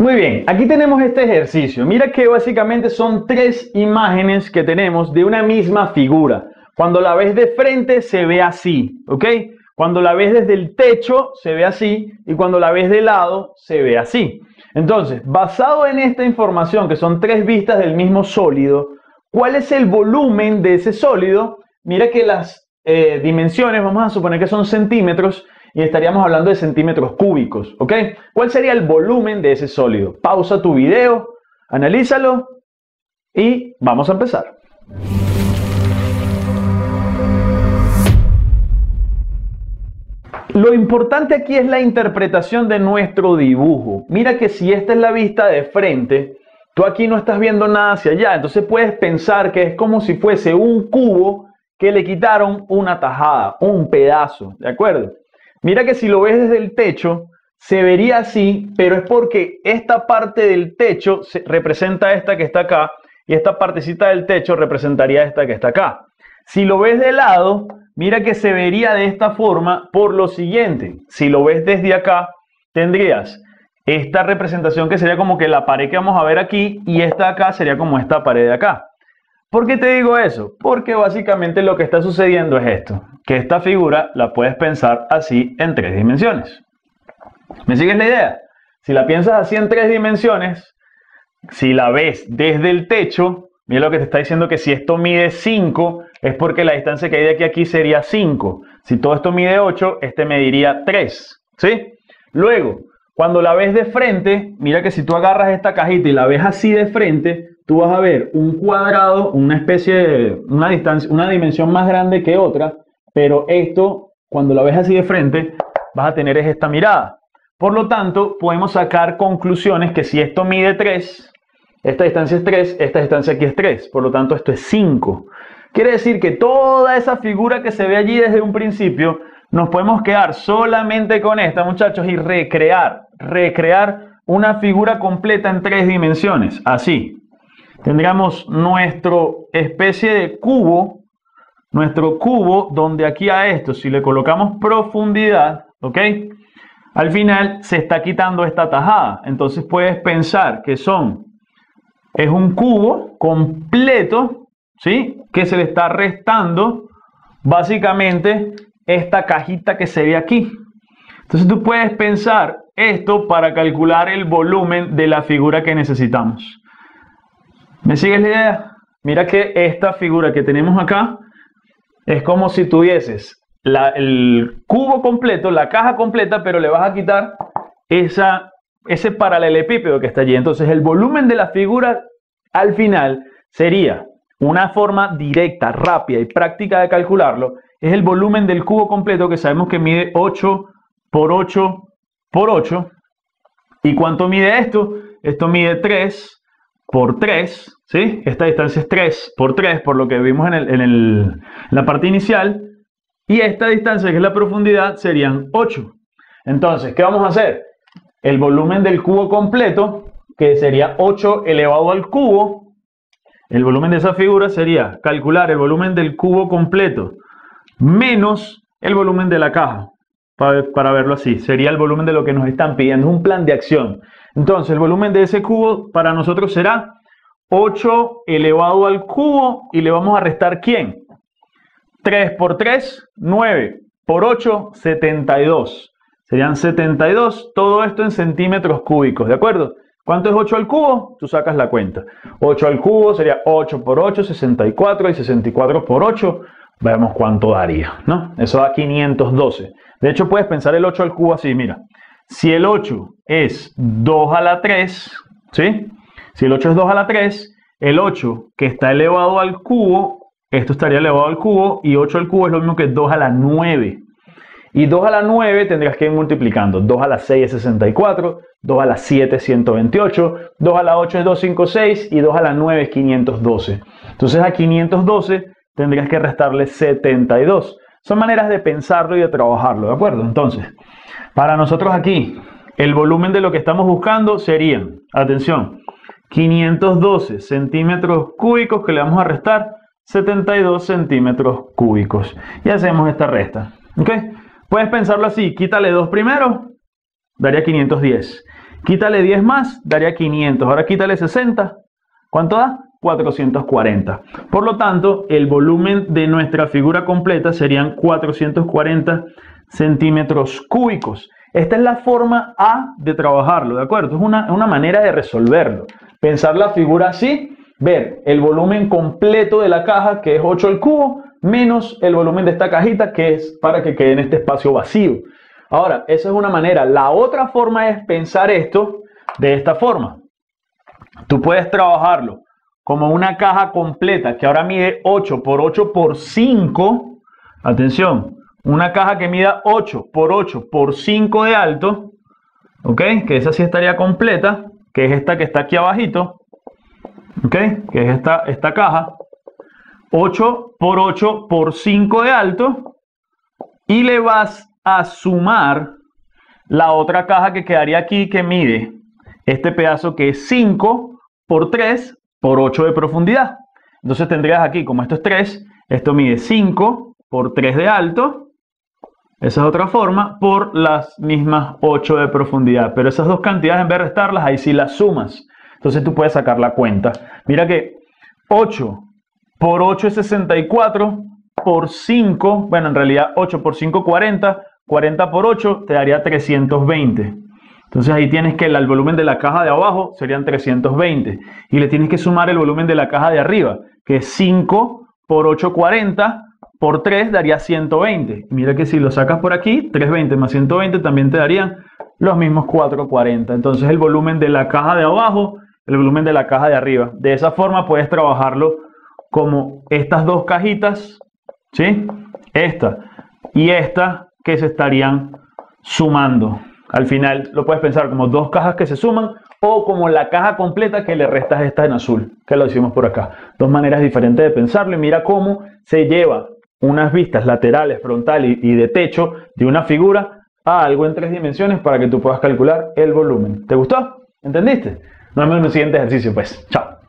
Muy bien, aquí tenemos este ejercicio. Mira que básicamente son tres imágenes que tenemos de una misma figura. Cuando la ves de frente se ve así, ¿ok? Cuando la ves desde el techo se ve así y cuando la ves de lado se ve así. Entonces, basado en esta información, que son tres vistas del mismo sólido, ¿cuál es el volumen de ese sólido? Mira que las eh, dimensiones, vamos a suponer que son centímetros, y estaríamos hablando de centímetros cúbicos, ¿ok? ¿Cuál sería el volumen de ese sólido? Pausa tu video, analízalo y vamos a empezar. Lo importante aquí es la interpretación de nuestro dibujo. Mira que si esta es la vista de frente, tú aquí no estás viendo nada hacia allá, entonces puedes pensar que es como si fuese un cubo que le quitaron una tajada, un pedazo, ¿de acuerdo? Mira que si lo ves desde el techo, se vería así, pero es porque esta parte del techo representa esta que está acá y esta partecita del techo representaría esta que está acá. Si lo ves de lado, mira que se vería de esta forma por lo siguiente. Si lo ves desde acá, tendrías esta representación que sería como que la pared que vamos a ver aquí y esta acá sería como esta pared de acá. ¿Por qué te digo eso? Porque básicamente lo que está sucediendo es esto, que esta figura la puedes pensar así en tres dimensiones. ¿Me sigues la idea? Si la piensas así en tres dimensiones, si la ves desde el techo, mira lo que te está diciendo que si esto mide 5, es porque la distancia que hay de aquí a aquí sería 5. Si todo esto mide 8, este mediría 3. ¿Sí? Luego, cuando la ves de frente, mira que si tú agarras esta cajita y la ves así de frente, tú vas a ver un cuadrado, una especie de, una distancia, una dimensión más grande que otra, pero esto, cuando lo ves así de frente, vas a tener esta mirada. Por lo tanto, podemos sacar conclusiones que si esto mide 3, esta distancia es 3, esta distancia aquí es 3, por lo tanto esto es 5. Quiere decir que toda esa figura que se ve allí desde un principio, nos podemos quedar solamente con esta, muchachos, y recrear, recrear una figura completa en tres dimensiones, así tendríamos nuestro especie de cubo, nuestro cubo donde aquí a esto, si le colocamos profundidad, ¿ok? Al final se está quitando esta tajada. Entonces puedes pensar que son, es un cubo completo, ¿sí? Que se le está restando básicamente esta cajita que se ve aquí. Entonces tú puedes pensar esto para calcular el volumen de la figura que necesitamos. ¿Me sigues la idea? Mira que esta figura que tenemos acá es como si tuvieses el cubo completo, la caja completa, pero le vas a quitar ese paralelepípedo que está allí. Entonces el volumen de la figura al final sería una forma directa, rápida y práctica de calcularlo. Es el volumen del cubo completo que sabemos que mide 8 por 8 por 8. ¿Y cuánto mide esto? Esto mide 3 por 3, ¿sí? Esta distancia es 3 por 3, por lo que vimos en, en, la parte inicial. Y esta distancia, que es la profundidad, serían 8. Entonces, ¿qué vamos a hacer? El volumen del cubo completo, que sería 8 elevado al cubo, el volumen de esa figura sería calcular el volumen del cubo completo menos el volumen de la caja, para, verlo así. Sería el volumen de lo que nos están pidiendo, un plan de acción. Entonces, el volumen de ese cubo para nosotros será 8 elevado al cubo y le vamos a restar ¿quién? 3 por 3, 9 por 8, 72. Serían 72, todo esto en centímetros cúbicos, ¿de acuerdo? ¿Cuánto es 8 al cubo? Tú sacas la cuenta. 8 al cubo sería 8 por 8, 64 y 64 por 8. Veamos cuánto daría, ¿no? Eso da 512. De hecho, puedes pensar el 8 al cubo así, mira. Si el 8 es 2 a la 3, ¿sí? Si el 8 es 2 a la 3, el 8 que está elevado al cubo, esto estaría elevado al cubo, y 8 al cubo es lo mismo que 2 a la 9. Y 2 a la 9 tendrías que ir multiplicando. 2 a la 6 es 64, 2 a la 7 es 128, 2 a la 8 es 256 y 2 a la 9 es 512. Entonces a 512 tendrías que restarle 72. Son maneras de pensarlo y de trabajarlo, ¿de acuerdo? Entonces, para nosotros aquí, el volumen de lo que estamos buscando serían, atención, 512 centímetros cúbicos que le vamos a restar 72 centímetros cúbicos. Y hacemos esta resta. ¿Ok? Puedes pensarlo así, quítale 2 primero, daría 510. Quítale 10 más, daría 500. Ahora quítale 60. ¿Cuánto da? 440. Por lo tanto, el volumen de nuestra figura completa serían 440 centímetros cúbicos. Esta es la forma A de trabajarlo, ¿de acuerdo? Es una, una manera de resolverlo. Pensar la figura así, ver el volumen completo de la caja, que es 8 al cubo, menos el volumen de esta cajita, que es para que quede en este espacio vacío. Ahora, esa es una manera. La otra forma es pensar esto de esta forma. Tú puedes trabajarlo como una caja completa que ahora mide 8 por 8 por 5. Atención, una caja que mida 8 por 8 por 5 de alto. ¿Ok? Que esa sí estaría completa. Que es esta que está aquí abajito. ¿Ok? Que es esta, esta caja. 8 por 8 por 5 de alto. Y le vas a sumar la otra caja que quedaría aquí que mide este pedazo que es 5 por 3 por 8 de profundidad. Entonces tendrías aquí, como esto es 3, esto mide 5 por 3 de alto. Esa es otra forma, por las mismas 8 de profundidad. Pero esas dos cantidades, en vez de restarlas, ahí sí las sumas. Entonces tú puedes sacar la cuenta. Mira que 8 por 8 es 64, por 5, bueno, en realidad 8 por 5, 40, 40 por 8 te daría 320. Entonces ahí tienes que el, volumen de la caja de abajo serían 320. Y le tienes que sumar el volumen de la caja de arriba, que es 5 por 8, 40 por 3 daría 120. Mira que si lo sacas por aquí, 320 más 120 también te darían los mismos 440. Entonces el volumen de la caja de abajo, el volumen de la caja de arriba. De esa forma puedes trabajarlo como estas dos cajitas, ¿sí? Esta y esta que se estarían sumando. Al final lo puedes pensar como dos cajas que se suman o como la caja completa que le restas esta en azul, que lo hicimos por acá. Dos maneras diferentes de pensarlo y mira cómo se lleva unas vistas laterales, frontal y, de techo de una figura a algo en tres dimensiones para que tú puedas calcular el volumen. ¿Te gustó? ¿Entendiste? Nos vemos en el siguiente ejercicio, pues. Chao.